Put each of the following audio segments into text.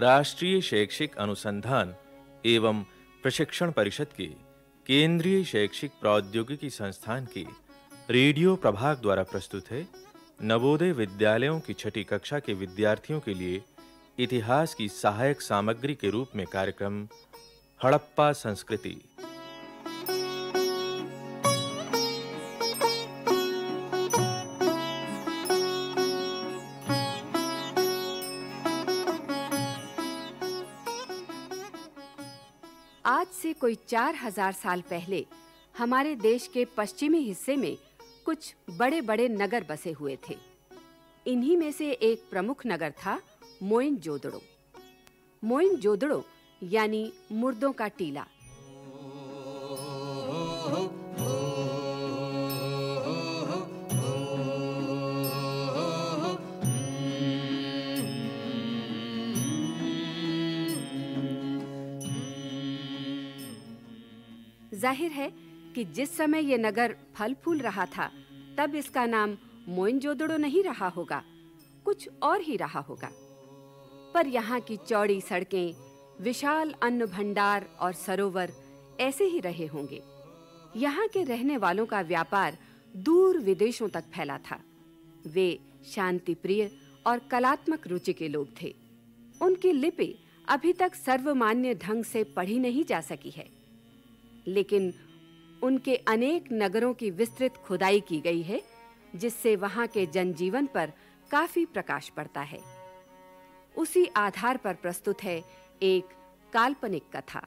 राष्ट्रीय शैक्षिक अनुसंधान एवं प्रशिक्षण परिषद के केंद्रीय शैक्षिक प्रौद्योगिकी संस्थान के रेडियो प्रभाग द्वारा प्रस्तुत है। नवोदय विद्यालयों की छठी कक्षा के विद्यार्थियों के लिए इतिहास की सहायक सामग्री के रूप में कार्यक्रम हड़प्पा संस्कृति। कोई चार हज़ार साल पहले हमारे देश के पश्चिमी हिस्से में कुछ बड़े-बड़े नगर बसे हुए थे। इन्हीं में से एक प्रमुख नगर था मोइन जोदड़ो मोइन जोदड़ो यानी मुर्दों का टीला। ज़ाहिर है कि जिस समय ये नगर फल फूल रहा था, तब इसका नाम मोइनजोदड़ो नहीं रहा होगा, कुछ और ही रहा होगा। पर यहाँ की चौड़ी सड़कें, विशाल अन्न भंडार और सरोवर ऐसे ही रहे होंगे। यहाँ के रहने वालों का व्यापार दूर विदेशों तक फैला था। वे शांति प्रिय और कलात्मक रुचि के लोग थे। उनकी लिपि अभी तक सर्वमान्य ढंग से पढ़ी नहीं जा सकी है। लेकिन उनके अनेक नगरों की विस्तृत खुदाई की गई है, जिससे वहाँ के जनजीवन पर काफ़ी प्रकाश पड़ता है। उसी आधार पर प्रस्तुत है एक काल्पनिक कथा।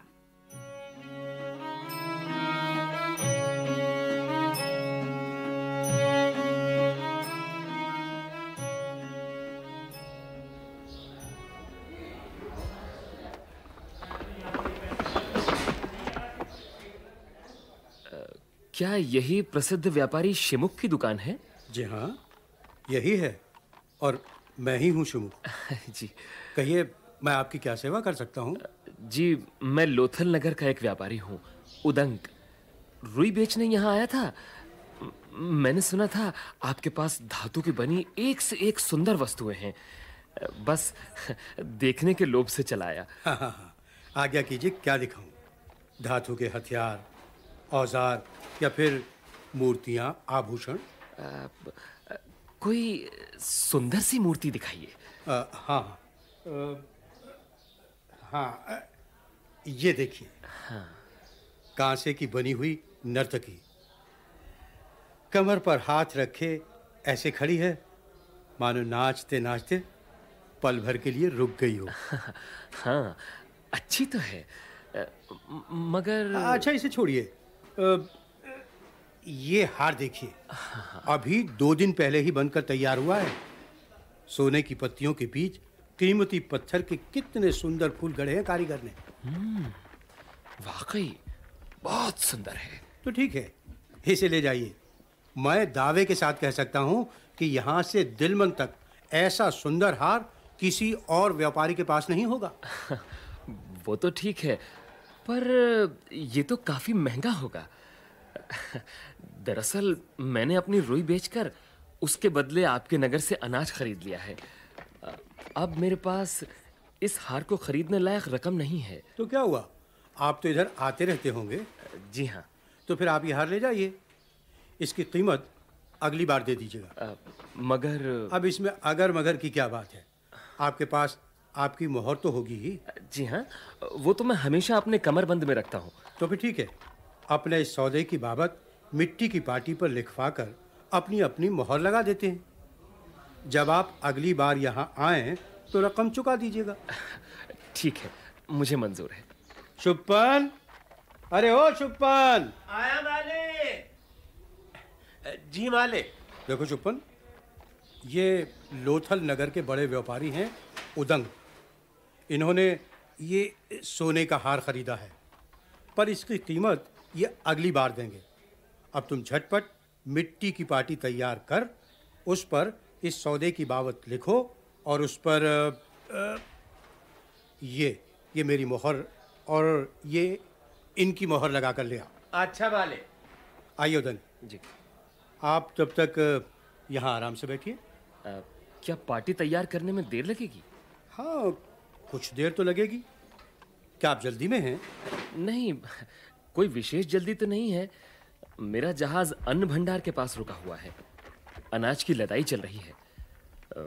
क्या यही प्रसिद्ध व्यापारी शिमुख की दुकान है? जी हाँ यही है और मैं ही हूँ शुमुख। जी। कहिए मैं आपकी क्या सेवा कर सकता हूँ? जी मैं लोथल नगर का एक व्यापारी हूँ उदंक। रुई बेचने यहाँ आया था। मैंने सुना था आपके पास धातु की बनी एक से एक सुंदर वस्तुएँ हैं। बस देखने के लोभ से चलाया। हाँ हाँ हाँ। आज्ञा कीजिए क्या दिखाऊँ? धातु के हथियार औज़ार या फिर मूर्तियाँ आभूषण? कोई सुंदर सी मूर्ति दिखाइए। हाँ। हाँ ये देखिए। कांसे की बनी हुई नर्तकी। कमर पर हाथ रखे ऐसे खड़ी है मानो नाचते नाचते पल भर के लिए रुक गई हो। हाँ अच्छी तो है। मगर अच्छा इसे छोड़िए। ये हार देखिए। अभी दो दिन पहले ही बनकर तैयार हुआ है। सोने की पत्तियों के बीच कीमती पत्थर के कितने सुंदर फूल गढ़े हैं कारीगर ने। वाकई बहुत सुंदर है। तो ठीक है इसे ले जाइए। मैं दावे के साथ कह सकता हूँ कि यहाँ से दिलमन तक ऐसा सुंदर हार किसी और व्यापारी के पास नहीं होगा। वो तो ठीक है पर ये तो काफ़ी महँगा होगा। दरअसल मैंने अपनी रुई बेचकर उसके बदले आपके नगर से अनाज खरीद लिया है। अब मेरे पास इस हार को खरीदने लायक रकम नहीं है। तो क्या हुआ? आप तो इधर आते रहते होंगे। जी हाँ। तो फिर आप ये हार ले जाइए। इसकी कीमत अगली बार दे दीजिएगा। मगर अब इसमें अगर मगर की क्या बात है? आपके पास आपकी मोहर तो होगी ही। जी हाँ वो तो मैं हमेशा अपने कमरबंद में रखता हूँ। तो फिर ठीक है अपने इस सौदे की बाबत मिट्टी की पार्टी पर लिखवा कर अपनी अपनी मोहर लगा देते हैं। जब आप अगली बार यहाँ आएँ तो रकम चुका दीजिएगा। ठीक है मुझे मंजूर है। शुभपन अरे ओ शुभपन। आया माले। जी माले। देखो शुभपन ये लोथल नगर के बड़े व्यापारी हैं उदंग। इन्होंने ये सोने का हार खरीदा है पर इसकी कीमत ये अगली बार देंगे। अब तुम झटपट मिट्टी की पार्टी तैयार कर उस पर इस सौदे की बाबत लिखो और उस पर ये ये मेरी मोहर और ये इनकी मोहर लगा कर ले आओ। अच्छा वाले। आइए उदन जी। आप तब तक यहाँ आराम से बैठिए। क्या पार्टी तैयार करने में देर लगेगी? हाँ कुछ देर तो लगेगी। क्या आप जल्दी में हैं? नहीं, कोई विशेष जल्दी तो नहीं है। मेरा जहाज़ अन्न भंडार के पास रुका हुआ है। अनाज की लदाई चल रही है।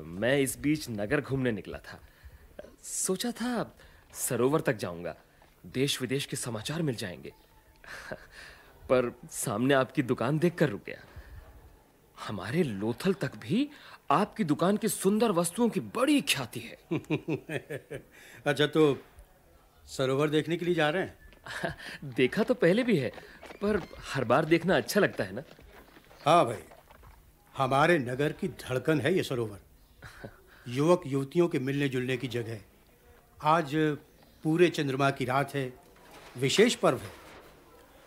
मैं इस बीच नगर घूमने निकला था। सोचा था सरोवर तक जाऊँगा। देश विदेश के समाचार मिल जाएँगे। पर सामने आपकी दुकान देखकर रुक गया। हमारे लोथल तक भी आपकी दुकान की सुंदर वस्तुओं की बड़ी ख्याति है। अच्छा तो सरोवर देखने के लिए जा रहे हैं? देखा तो पहले भी है पर हर बार देखना अच्छा लगता है ना? हाँ भाई हमारे नगर की धड़कन है ये सरोवर। युवक युवतियों के मिलने जुलने की जगह। आज पूरे चंद्रमा की रात है विशेष पर्व है।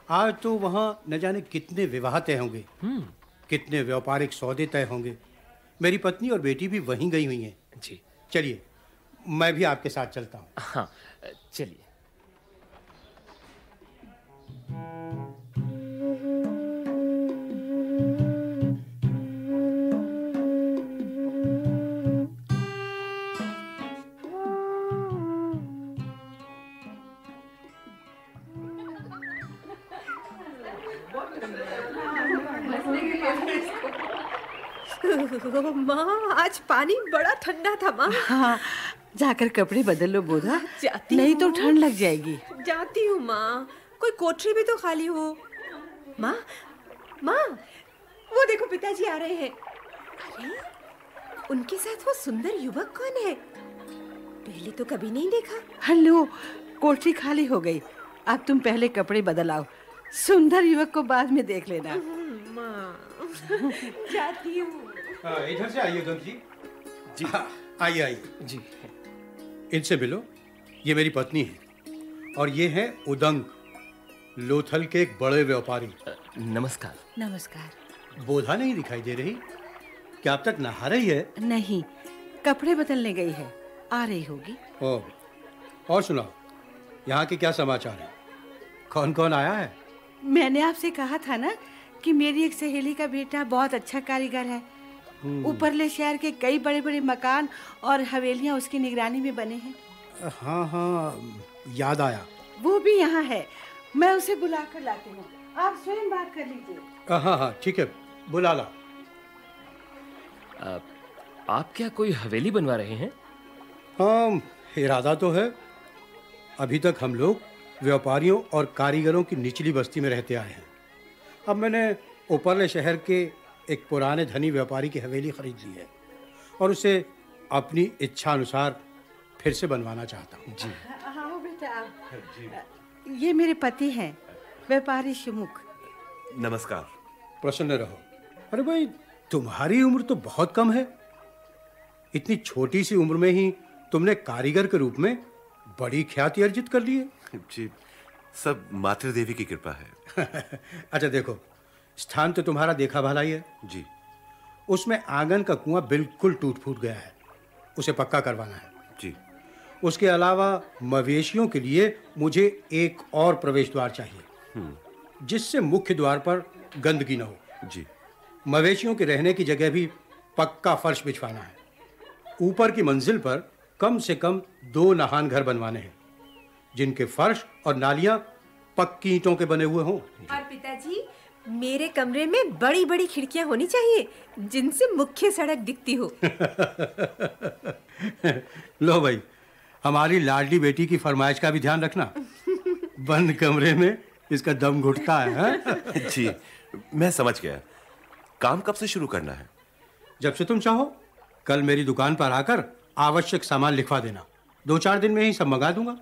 आज तो वहाँ न जाने कितने विवाह तय होंगे। कितने व्यापारिक सौदे तय होंगे। मेरी पत्नी और बेटी भी वहीं गई हुई हैं। जी। चलिए मैं भी आपके साथ चलता हूँ। हाँ चलिए। माँ आज पानी बड़ा ठंडा था माँ। हाँ जाकर कपड़े बदल लो बोधा। जाती नहीं तो ठंड लग जाएगी। जाती हूँ माँ। कोई कोठरी भी तो खाली हो। माँ माँ वो देखो पिताजी आ रहे हैं। अरे उनके साथ वो सुंदर युवक कौन है? पहले तो कभी नहीं देखा। हेलो कोठरी खाली हो गई। अब तुम पहले कपड़े बदल आओ सुंदर युवक को बाद में देख लेना। माँ। जाती हूँ। इधर से आइए जी। जी आइए आइए। जी। इनसे मिलो ये मेरी पत्नी है और ये है उदंग लोथल के एक बड़े व्यापारी। नमस्कार। नमस्कार। बोधा नहीं दिखाई दे रही? क्या अब तक नहा रही है? नहीं कपड़े बदलने गई है। आ रही होगी। ओ और सुनाओ यहाँ के क्या समाचार है? कौन कौन आया है? मैंने आपसे कहा था ना कि मेरी एक सहेली का बेटा बहुत अच्छा कारीगर है। ऊपरले शहर के कई बड़े बड़े मकान और हवेलियाँ उसकी निगरानी में बने हैं। हाँ हाँ याद आया। वो भी यहाँ है। मैं उसे बुला कर लाती हूँ। आप स्वयं बात कर लीजिए। हाँ हाँ ठीक है। बुला ला। अ, आप क्या कोई हवेली बनवा रहे हैं? हाँ इरादा तो है। अभी तक हम लोग व्यापारियों और कारीगरों की निचली बस्ती में रहते आए हैं। अब मैंने ऊपरले शहर के एक पुराने धनी व्यापारी की हवेली खरीद ली है और उसे अपनी इच्छा अनुसार फिर से बनवाना चाहता हूँ। जी। हाँ बेटा। ये मेरे पति हैं व्यापारी शिमुख। नमस्कार। प्रसन्न रहो। अरे भाई तुम्हारी उम्र तो बहुत कम है। इतनी छोटी सी उम्र में ही तुमने कारीगर के रूप में बड़ी ख्याति अर्जित कर ली है। जी सब मातृ देवी की कृपा है। अच्छा देखो स्थान तो तुम्हारा देखा भला ही है। जी। उसमें आँगन का कुआँ बिल्कुल टूट फूट गया है। उसे पक्का करवाना है। जी। उसके अलावा मवेशियों के लिए मुझे एक और प्रवेश द्वार चाहिए जिससे मुख्य द्वार पर गंदगी न हो। जी। मवेशियों के रहने की जगह भी पक्का फर्श बिछवाना है। ऊपर की मंजिल पर कम से कम दो नहान घर बनवाने हैं जिनके फर्श और नालियाँ पक्की ईंटों के बने हुए हों। और पिताजी मेरे कमरे में बड़ी बड़ी खिड़कियाँ होनी चाहिए जिनसे मुख्य सड़क दिखती हो। लो भाई हमारी लाडली बेटी की फरमाइश का भी ध्यान रखना। बंद कमरे में इसका दम घुटता है हाँ? जी मैं समझ गया। काम कब से शुरू करना है? जब से तुम चाहो कल मेरी दुकान पर आकर आवश्यक सामान लिखवा देना। दो चार दिन में ही सब मंगा दूँगा।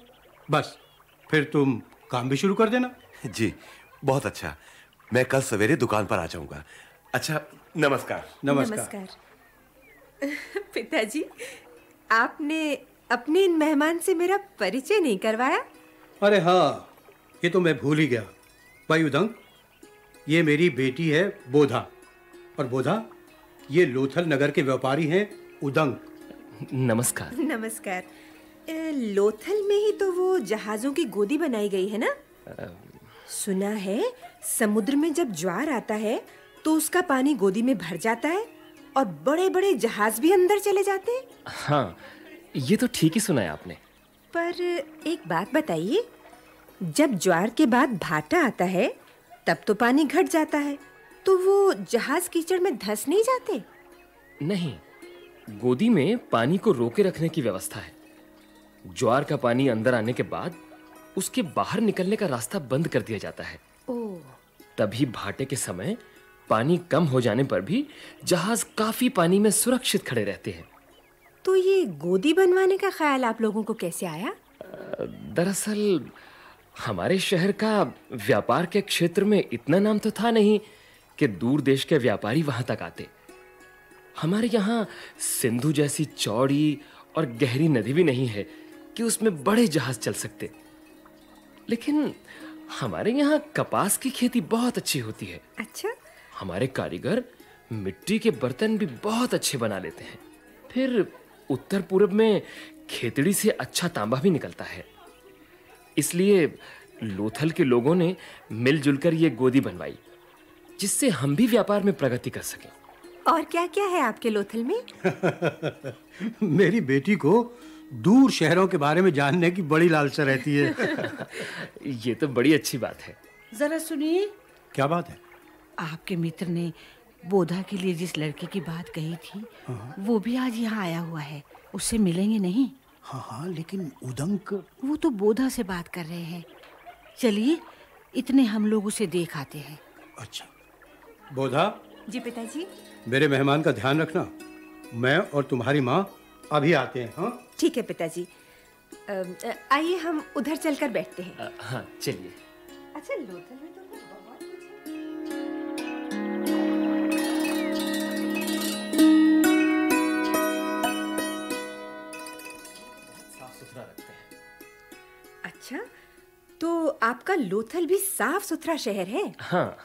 बस फिर तुम काम भी शुरू कर देना। जी बहुत अच्छा। मैं कल सवेरे दुकान पर आ जाऊँगा। अच्छा नमस्कार। नमस्कार, नमस्कार। पिताजी आपने अपने इन मेहमान से मेरा परिचय नहीं करवाया? अरे हाँ ये तो मैं भूल ही गया। भाई उदंग ये मेरी बेटी है बोधा। और बोधा ये लोथल नगर के व्यापारी हैं उदंग। नमस्कार। नमस्कार। लोथल में ही तो वो जहाजों की गोदी बनाई गई है ना? सुना है समुद्र में जब ज्वार आता है तो उसका पानी गोदी में भर जाता है और बड़े बड़े जहाज़ भी अंदर चले जाते हैं। हाँ ये तो ठीक ही सुना है आपने। पर एक बात बताइए जब ज्वार के बाद भाटा आता है तब तो पानी घट जाता है तो वो जहाज़ कीचड़ में धंस नहीं जाते? नहीं गोदी में पानी को रोके रखने की व्यवस्था है। ज्वार का पानी अंदर आने के बाद उसके बाहर निकलने का रास्ता बंद कर दिया जाता है। ओह तभी भाटे के समय पानी कम हो जाने पर भी जहाज़ काफ़ी पानी में सुरक्षित खड़े रहते हैं। तो ये गोदी बनवाने का ख्याल आप लोगों को कैसे आया? दरअसल हमारे शहर का व्यापार के क्षेत्र में इतना नाम तो था नहीं कि दूर देश के व्यापारी वहाँ तक आते। हमारे यहाँ सिंधु जैसी चौड़ी और गहरी नदी भी नहीं है कि उसमें बड़े जहाज़ चल सकते। लेकिन हमारे यहाँ कपास की खेती बहुत अच्छी होती है। अच्छा। हमारे कारीगर मिट्टी के बर्तन भी बहुत अच्छे बना लेते हैं। फिर उत्तर पूर्व में खेतड़ी से अच्छा तांबा भी निकलता है। इसलिए लोथल के लोगों ने मिलजुल कर ये गोदी बनवाई जिससे हम भी व्यापार में प्रगति कर सकें। और क्या क्या है आपके लोथल में? मेरी बेटी को दूर शहरों के बारे में जानने की बड़ी लालसा रहती है। ये तो बड़ी अच्छी बात है। जरा सुनिए। क्या बात है? आपके मित्र ने बोधा के लिए जिस लड़के की बात कही थी वो भी आज यहाँ आया हुआ है। उससे मिलेंगे नहीं? हाँ हाँ लेकिन उदंक वो तो बोधा से बात कर रहे हैं। चलिए इतने हम लोग उसे देख आते हैं। अच्छा। बोधा? जी पिताजी। मेरे मेहमान का ध्यान रखना। मैं और तुम्हारी माँ अभी आते हैं हाँ? ठीक है पिताजी। आइए हम उधर चलकर बैठते हैं। हाँ चलिए। अच्छा लोथल में तो बहुत कुछ है। साफ़ सुथरा रखते हैं। अच्छा तो आपका लोथल भी साफ़ सुथरा शहर है? हाँ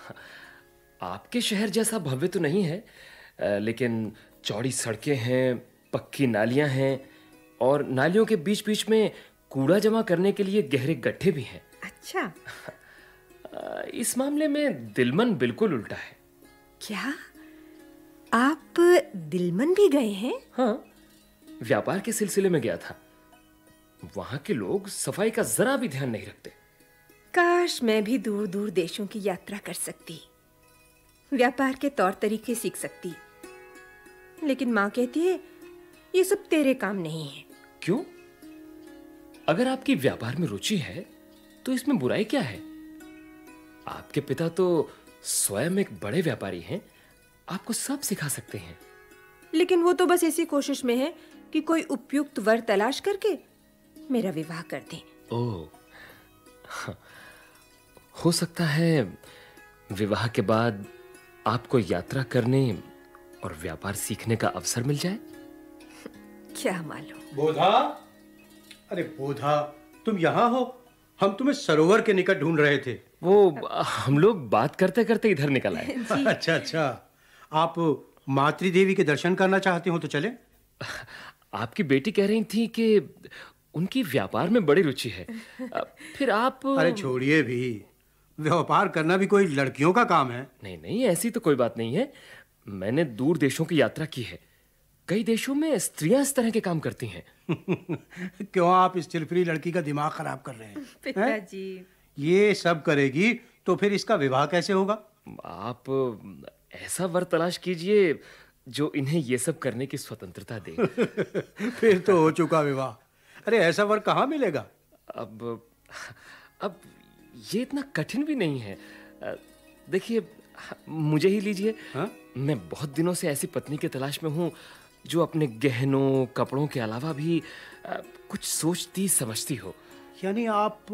आपके शहर जैसा भव्य तो नहीं है लेकिन चौड़ी सड़कें हैं पक्की नालियाँ हैं और नालियों के बीच बीच में कूड़ा जमा करने के लिए गहरे गड्ढे भी हैं। अच्छा। इस मामले में दिलमन बिल्कुल उल्टा है। क्या? आप दिलमन भी गए हैं? हाँ व्यापार के सिलसिले में गया था। वहाँ के लोग सफ़ाई का जरा भी ध्यान नहीं रखते। काश मैं भी दूर दूर देशों की यात्रा कर सकती। व्यापार के तौर तरीके सीख सकती। लेकिन माँ कहती है ये सब तेरे काम नहीं है। क्यों? अगर आपकी व्यापार में रुचि है तो इसमें बुराई क्या है? आपके पिता तो स्वयं एक बड़े व्यापारी हैं आपको सब सिखा सकते हैं। लेकिन वो तो बस इसी कोशिश में है कि कोई उपयुक्त वर तलाश करके मेरा विवाह कर दें। ओह हाँ, हो सकता है विवाह के बाद आपको यात्रा करने और व्यापार सीखने का अवसर मिल जाए। क्या मालूम? बोधा? अरे बोधा तुम यहाँ हो? हम तुम्हें सरोवर के निकट ढूंढ रहे थे। वो हम लोग बात करते करते इधर निकल आए। अच्छा अच्छा। आप मातृ देवी के दर्शन करना चाहते हो तो चले। आपकी बेटी कह रही थी कि उनकी व्यापार में बड़ी रुचि है। फिर आप अरे छोड़िए भी। व्यापार करना भी कोई लड़कियों का काम है। नहीं नहीं ऐसी तो कोई बात नहीं है। मैंने दूर देशों की यात्रा की है। कई देशों में स्त्रियाँ इस तरह के काम करती हैं। क्यों आप इस चिलफरी लड़की का दिमाग खराब कर रहे हैं? पिताजी। है? ये सब करेगी तो फिर इसका विवाह कैसे होगा? आप ऐसा वर तलाश कीजिए जो इन्हें ये सब करने की स्वतंत्रता दे। फिर तो हो चुका विवाह। अरे ऐसा वर कहाँ मिलेगा? अब अब ये इतना कठिन भी नहीं है। देखिए मुझे ही लीजिए। हाँ? मैं बहुत दिनों से ऐसी पत्नी की तलाश में हूँ। जो अपने गहनों कपड़ों के अलावा भी कुछ सोचती समझती हो। यानी आप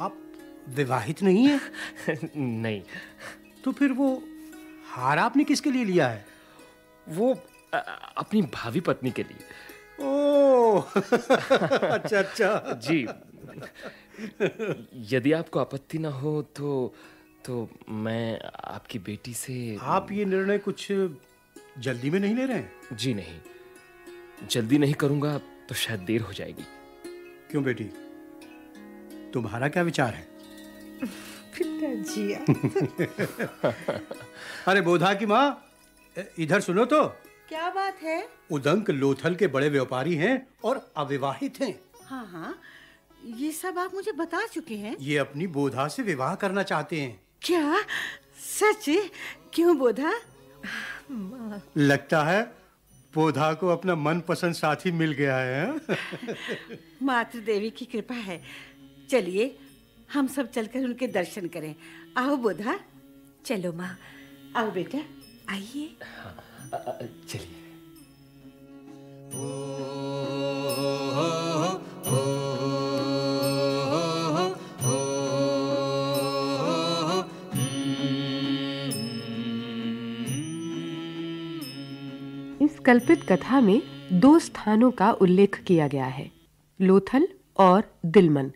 आप विवाहित नहीं है? नहीं। तो फिर वो हार आपने किसके लिए लिया है? वो अ, अपनी भावी पत्नी के लिए। ओ अच्छा अच्छा। जी। यदि आपको आपत्ति ना हो तो तो मैं आपकी बेटी से आप ये निर्णय कुछ जल्दी में नहीं ले रहे हैं? जी नहीं। जल्दी नहीं करूँगा तो शायद देर हो जाएगी। क्यों बेटी? तुम्हारा क्या विचार है? पिताजी अरे बोधा की माँ इधर सुनो तो। क्या बात है? उदंक लोथल के बड़े व्यापारी हैं और अविवाहित हैं। हाँ हाँ। ये सब आप मुझे बता चुके हैं। ये अपनी बोधा से विवाह करना चाहते हैं। क्या? सच? क्यों बोधा? लगता है बोधा को अपना मनपसंद साथी मिल गया है हाँ? मातृ देवी की कृपा है। चलिए हम सब चलकर उनके दर्शन करें। आओ बोधा चलो माँ। आओ बेटा आइए। अ, चलिए। कल्पित कथा में दो स्थानों का उल्लेख किया गया है, लोथल और दिलमन।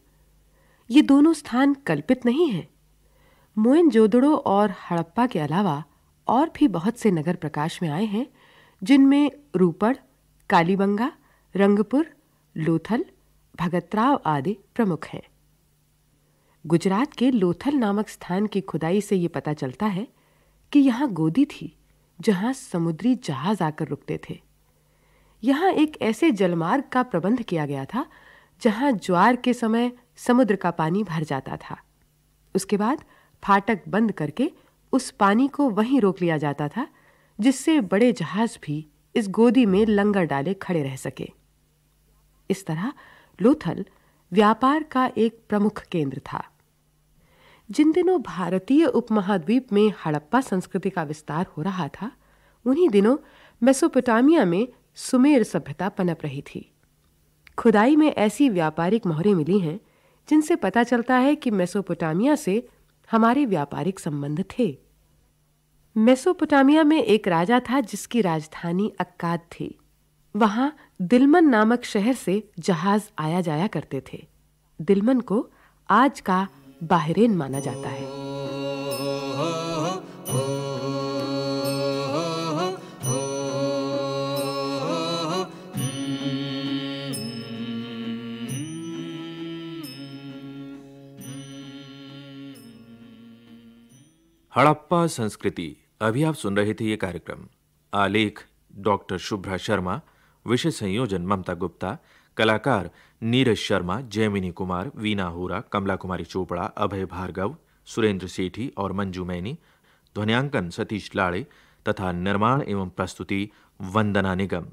ये दोनों स्थान कल्पित नहीं हैं। मोयनजोदड़ो और हड़प्पा के अलावा और भी बहुत से नगर प्रकाश में आए हैं, जिनमें रूपड़, कालीबंगा, रंगपुर, लोथल, भगतराव आदि प्रमुख हैं। गुजरात के लोथल नामक स्थान की खुदाई से ये पता चलता है कि यहाँ गोदी थी। जहाँ समुद्री जहाज़ आकर रुकते थे। यहाँ एक ऐसे जलमार्ग का प्रबंध किया गया था, जहाँ ज्वार के समय समुद्र का पानी भर जाता था। उसके बाद फाटक बंद करके उस पानी को वहीं रोक लिया जाता था, जिससे बड़े जहाज़ भी इस गोदी में लंगर डाले खड़े रह सके। इस तरह लोथल व्यापार का एक प्रमुख केंद्र था। जिन दिनों भारतीय उपमहाद्वीप में हड़प्पा संस्कृति का विस्तार हो रहा था, उन्हीं दिनों मेसोपोटामिया में सुमेर सभ्यता पनप रही थी। खुदाई में ऐसी व्यापारिक मोहरें मिली हैं, जिनसे पता चलता है कि मेसोपोटामिया से हमारे व्यापारिक संबंध थे। मेसोपोटामिया में एक राजा था जिसकी राजधानी अक्काद थी। वहाँ दिलमन नामक शहर से जहाज़ आया जाया करते थे। दिलमन को आज का बाहरेन माना जाता है। हड़प्पा संस्कृति, अभी आप सुन रहे थे ये कार्यक्रम। आलेख, डॉक्टर शुभ्रा शर्मा, विषय संयोजन ममता गुप्ता कलाकार नीरज शर्मा जयमिनी कुमार, वीना होरा कमला कुमारी चोपड़ा, अभय भार्गव, सुरेंद्र सेठी और मंजू मैनी, ध्वनियांकन सतीश लाड़े तथा निर्माण एवं प्रस्तुति वंदना निगम।